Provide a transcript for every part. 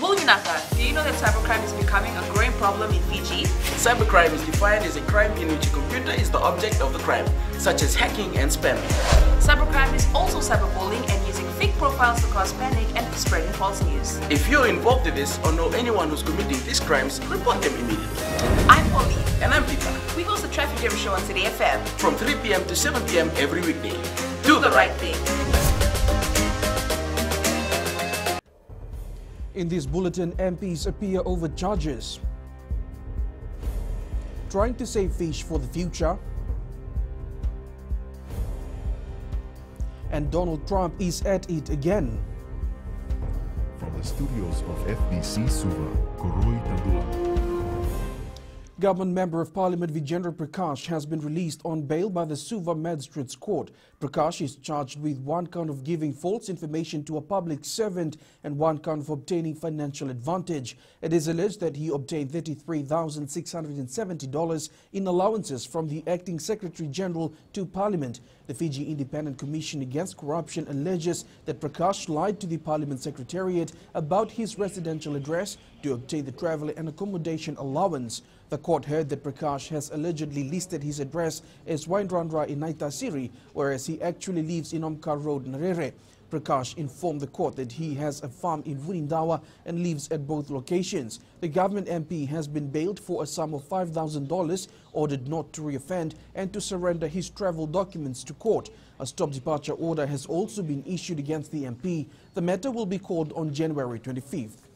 Bulginaka, do you know that cybercrime is becoming a growing problem in Fiji? Cybercrime is defined as a crime in which a computer is the object of the crime, such as hacking and spamming. Cybercrime is also cyberbullying and using fake profiles to cause panic and spreading false news. If you're involved in this or know anyone who's committing these crimes, report them immediately. I'm Polly. And I'm Peter. We host the Traffic Jam Show on City FM. From 3 p.m. to 7 p.m. every weekday. Do the right thing. In this bulletin, MPs appear over charges. Trying to save fish for the future. And Donald Trump is at it again. From the studios of FBC Suva, Koroi Tandula. Government Member of Parliament Vijendra Prakash has been released on bail by the Suva Magistrates Court. Prakash is charged with one count of giving false information to a public servant and one count of obtaining financial advantage. It is alleged that he obtained $33,670 in allowances from the acting Secretary General to Parliament. The Fiji Independent Commission Against Corruption alleges that Prakash lied to the Parliament Secretariat about his residential address to obtain the travel and accommodation allowance. The court heard that Prakash has allegedly listed his address as Wainrandra in Naitasiri, whereas he actually lives in Omkar Road, Narere. Prakash informed the court that he has a farm in Wunindawa and lives at both locations. The government MP has been bailed for a sum of $5,000, ordered not to reoffend and to surrender his travel documents to court. A stop departure order has also been issued against the MP. The matter will be called on January 25th.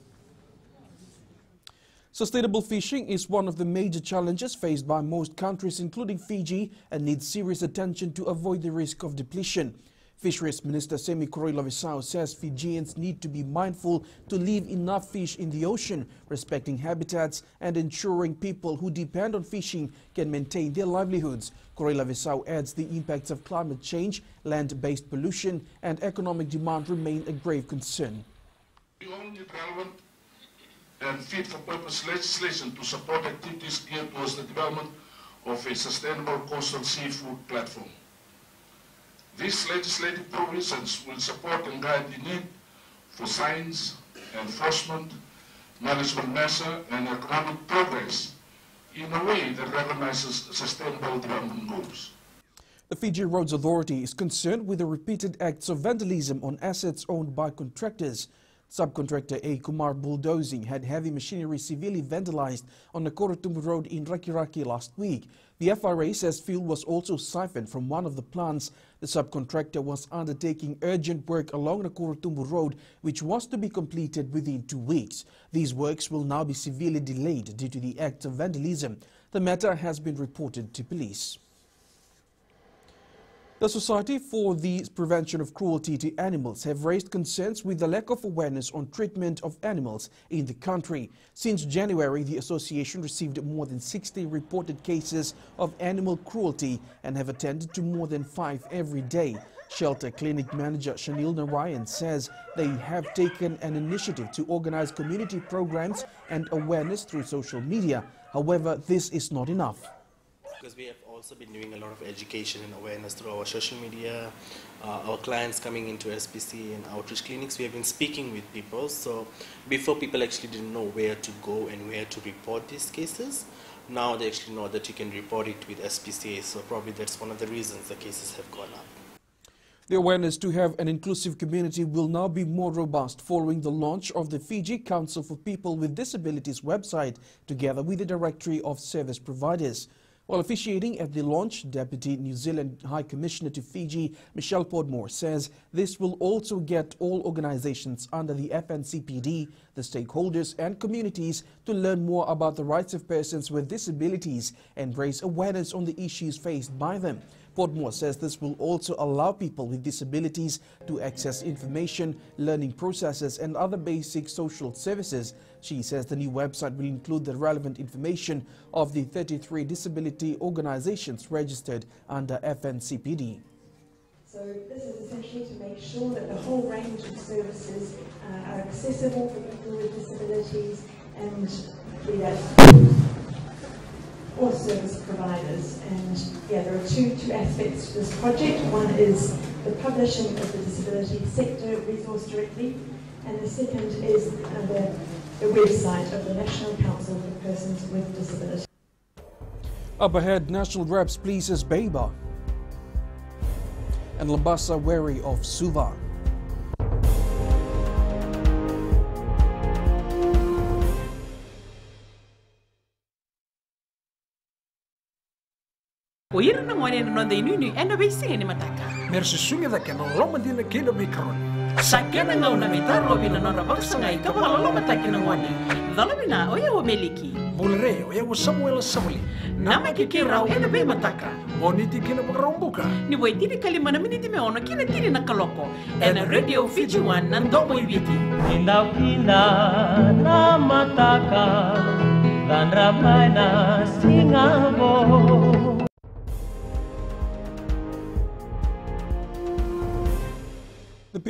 Sustainable fishing is one of the major challenges faced by most countries, including Fiji, and needs serious attention to avoid the risk of depletion. Fisheries Minister Semi Koroi says Fijians need to be mindful to leave enough fish in the ocean, respecting habitats and ensuring people who depend on fishing can maintain their livelihoods. Koroi adds the impacts of climate change, land-based pollution and economic demand remain a grave concern and fit for purpose legislation to support activities geared towards the development of a sustainable coastal seafood platform. These legislative provisions will support and guide the need for science, enforcement, management measure, and economic progress in a way that recognizes sustainable development goals. The Fiji Roads Authority is concerned with the repeated acts of vandalism on assets owned by contractors. Subcontractor A. Kumar Bulldozing had heavy machinery severely vandalized on the Korotumbu Road in Rakiraki last week. The FRA says fuel was also siphoned from one of the plants. The subcontractor was undertaking urgent work along the Korotumbu Road, which was to be completed within two weeks. These works will now be severely delayed due to the act of vandalism. The matter has been reported to police. The Society for the Prevention of Cruelty to Animals have raised concerns with the lack of awareness on treatment of animals in the country. Since January, the association received more than 60 reported cases of animal cruelty and have attended to more than five every day. Shelter Clinic Manager Shanil Narayan says they have taken an initiative to organize community programs and awareness through social media. However, this is not enough. Because we have also been doing a lot of education and awareness through our social media, uh, our clients coming into SPC and outreach clinics. We have been speaking with people. So before people actually didn't know where to go and where to report these cases, now they actually know that you can report it with SPCA. So probably that's one of the reasons the cases have gone up. The awareness to have an inclusive community will now be more robust following the launch of the Fiji Council for People with Disabilities website together with the Directory of Service Providers. While officiating at the launch, Deputy New Zealand High Commissioner to Fiji, Michelle Podmore, says this will also get all organizations under the FNCPD, the stakeholders and communities to learn more about the rights of persons with disabilities and raise awareness on the issues faced by them. Podmore says this will also allow people with disabilities to access information, learning processes and other basic social services. She says the new website will include the relevant information of the 33 disability organizations registered under FNCPD. So this is essentially to make sure that the whole range of services uh, are accessible for people with disabilities and be that or service providers. And yeah, there are two, two aspects to this project. One is the publishing of the disability sector resource directly, and the second is uh, the the website of the National Council for Persons with Disabilities. Up ahead, National Reps pleases Baber. And Labasa wary of Suva. maneno nandehinino e navehisigna ny mataka miarysosogna zakana lao mandehana kely ame karona sakenagna o nametary loavinanao ravakosagna ikava alalao matakina hoany dhalamina oya omeliki bolre oya o samuel Nama namakeky rau ena nave mataka. monitiky napakarahomboka ny voidiny kalimana minity miona kina tiny na kaloko. E na radio fijiwan nandomo ivity indakina na mataka dan ramai ramaina singavo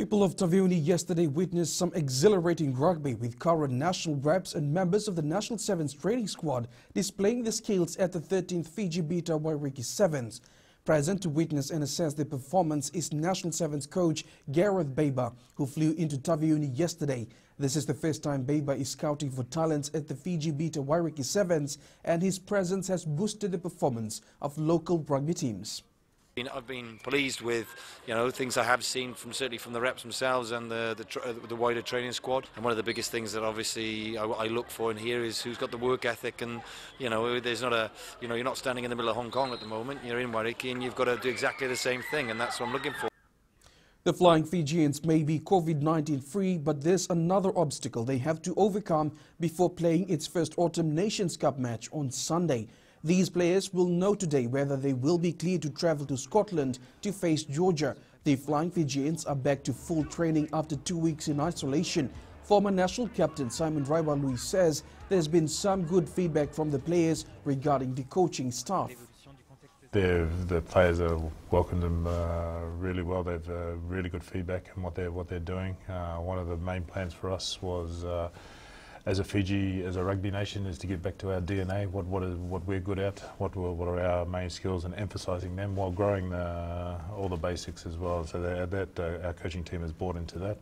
people of Taveuni yesterday witnessed some exhilarating rugby with current national reps and members of the National Sevens training squad displaying their skills at the 13th Fiji Bitter Wairiki Sevens. Present to witness and assess the performance is National Sevens coach Gareth Baber, who flew into Taveuni yesterday. This is the first time Baber is scouting for talents at the Fiji Bitter Wairiki Sevens, and his presence has boosted the performance of local rugby teams. I've been pleased with, you know, things I have seen from certainly from the reps themselves and the the, tra- uh, the wider training squad. And one of the biggest things that obviously I, I look for in here is who's got the work ethic. And you know, there's not a, you know, you're not standing in the middle of Hong Kong at the moment. You're in Wairiki and you've got to do exactly the same thing, and that's what I'm looking for. The Flying Fijians may be COVID 19 free, but there's another obstacle they have to overcome before playing its first Autumn Nations Cup match on Sunday. These players will know today whether they will be cleared to travel to Scotland to face Georgia. The Flying Fijians are back to full training after two weeks in isolation. Former national captain Simon Raiwalui says there's been some good feedback from the players regarding the coaching staff. They've, the players have welcomed them uh, really well. They've uh, really good feedback on what they're what they're doing. Uh, one of the main plans for us was, uh, as a Fiji, as a rugby nation, is to get back to our DNA. What what is what we're good at. What what are our main skills, and emphasising them while growing the, all the basics as well. So that, that uh, our coaching team has bought into that.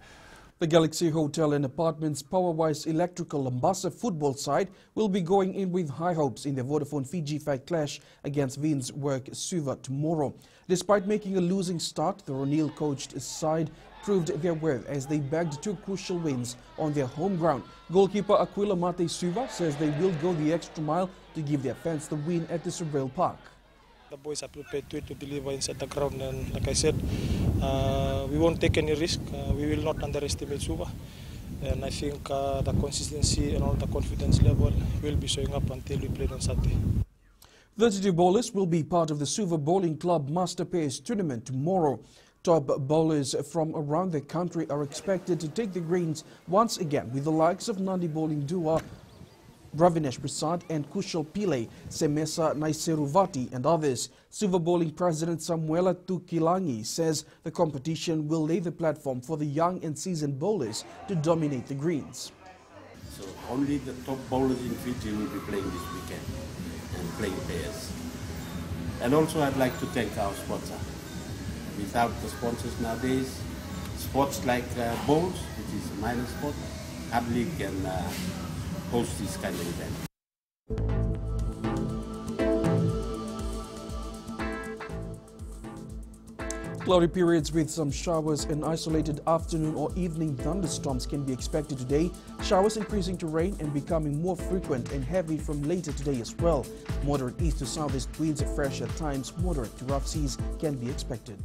The Galaxy Hotel and Apartments Powerwise Electrical Labasa football side will be going in with high hopes in the Vodafone Fiji FACT clash against Vinsworld Suva tomorrow. Despite making a losing start, the O'Neill coached side proved their worth as they bagged two crucial wins on their home ground. Goalkeeper Aquila Mate Suva says they will go the extra mile to give their fans the win at the Subrail Park. The boys are prepared to, to deliver inside the ground, and like I said, uh, we won't take any risk. Uh, we will not underestimate Suva, and I think uh, the consistency and all the confidence level will be showing up until we play on Saturday. 32 bowlers will be part of the Suva Bowling Club Master Pairs tournament tomorrow. Top bowlers from around the country are expected to take the greens once again with the likes of Nandi Bowling Dua, Ravinesh Prasad and Kushal Pillai, Semesa Naiseruvati and others. Suva Bowling President Samuela Tukilangi says the competition will lay the platform for the young and seasoned bowlers to dominate the greens. So only the top bowlers in Fiji will be playing this weekend and playing pairs. And also I'd like to thank our sponsor. Without the sponsors nowadays, sports like uh, bowls, which is a minor sport, hardly can uh, host this kind of event. Cloudy periods with some showers and isolated afternoon or evening thunderstorms can be expected today. Showers increasing to rain and becoming more frequent and heavy from later today as well. Moderate east to southeast winds, fresh at times, moderate to rough seas can be expected.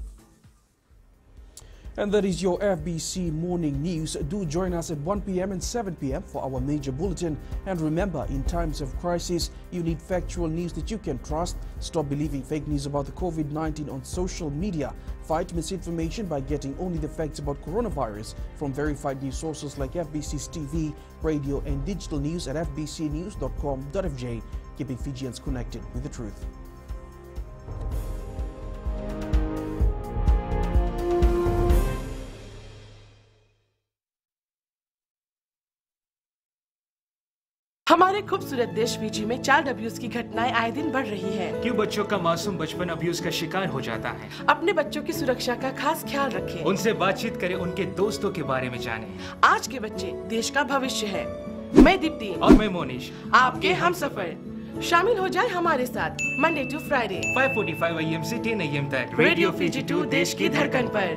And that is your FBC Morning News. Do join us at 1 p.m. and 7 p.m. for our major bulletin. And remember, in times of crisis, you need factual news that you can trust. Stop believing fake news about the COVID-19 on social media. Fight misinformation by getting only the facts about coronavirus from verified news sources like FBC's TV, radio, and digital news at fbcnews.com.fj, keeping Fijians connected with the truth. हमारे खूबसूरत देश Fiji में child abuse की घटनाएँ आए दिन बढ़ रही हैं। क्यों बच्चों का मासूम बचपन अब्यूज का शिकार हो जाता है? अपने बच्चों की सुरक्षा का खास ख्याल रखें। उनसे बातचीत करें उनके दोस्तों के बारे में जानें। आज के बच्चे देश का भविष्य है। मैं दीप्ति। और मैं मोनिश। आपके हम सफ़र। शामिल हो जाए हमारे साथ Monday to Friday five forty 5:45 AM से 10 एएम तक। रेडियो फीजी टू देश की धड़कन पर।